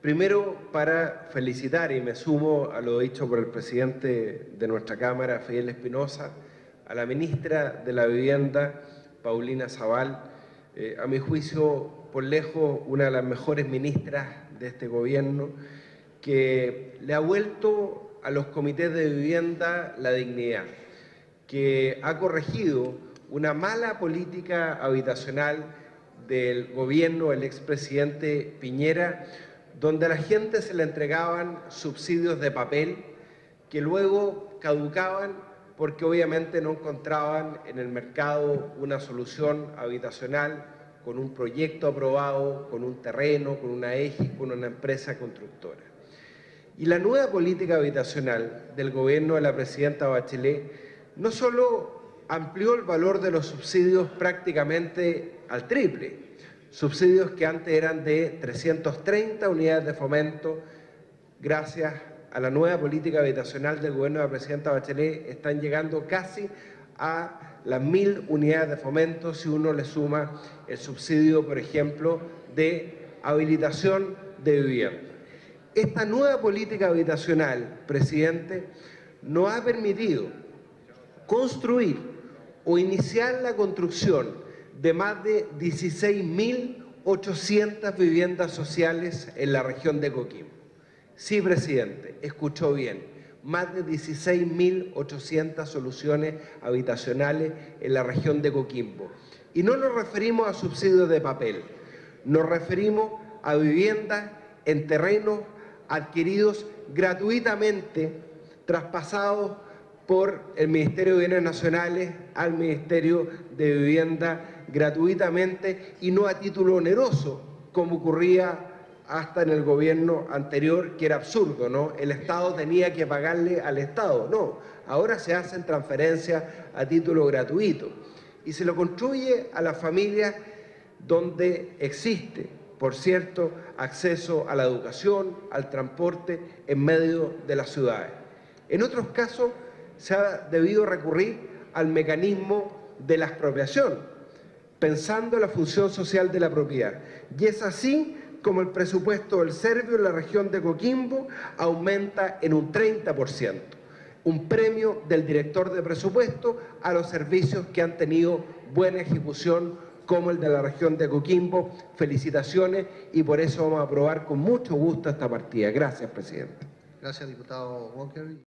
Primero, para felicitar, y me sumo a lo dicho por el presidente de nuestra Cámara, Fidel Espinosa, a la ministra de la Vivienda, Paulina Zaval, eh, a mi juicio, por lejos, una de las mejores ministras de este gobierno, que le ha vuelto a los comités de vivienda la dignidad, que ha corregido una mala política habitacional del gobierno del expresidente Piñera, donde a la gente se le entregaban subsidios de papel que luego caducaban porque obviamente no encontraban en el mercado una solución habitacional con un proyecto aprobado, con un terreno, con una eje, con una empresa constructora. Y la nueva política habitacional del gobierno de la presidenta Bachelet no solo amplió el valor de los subsidios prácticamente al triple, subsidios que antes eran de 330 unidades de fomento, gracias a la nueva política habitacional del gobierno de la presidenta Bachelet, están llegando casi a las mil unidades de fomento si uno le suma el subsidio, por ejemplo, de habilitación de vivienda. Esta nueva política habitacional, presidente, nos ha permitido construir o iniciar la construcción de más de 16.800 viviendas sociales en la región de Coquimbo. Sí, presidente, escuchó bien, más de 16.800 soluciones habitacionales en la región de Coquimbo. Y no nos referimos a subsidios de papel, nos referimos a viviendas en terrenos adquiridos gratuitamente, traspasados por el Ministerio de Bienes Nacionales al Ministerio de Vivienda gratuitamente y no a título oneroso, como ocurría hasta en el gobierno anterior, que era absurdo, ¿no? El Estado tenía que pagarle al Estado, no. Ahora se hacen transferencias a título gratuito y se lo construye a las familias donde existe, por cierto, acceso a la educación, al transporte en medio de las ciudades. En otros casos, se ha debido recurrir al mecanismo de la expropiación, pensando en la función social de la propiedad. Y es así como el presupuesto del Servio en la región de Coquimbo aumenta en un 30%, un premio del director de presupuesto a los servicios que han tenido buena ejecución como el de la región de Coquimbo. Felicitaciones y por eso vamos a aprobar con mucho gusto esta partida. Gracias, presidente. Gracias, diputado Walker.